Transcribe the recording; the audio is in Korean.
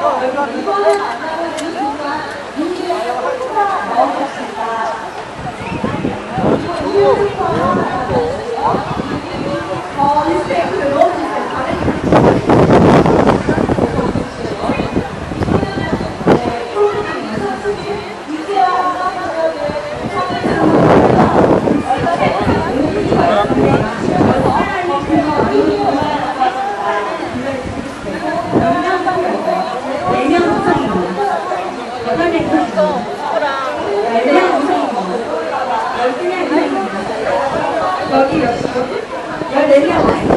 넣어주세요. 네, 프 여기 몇 시? 14명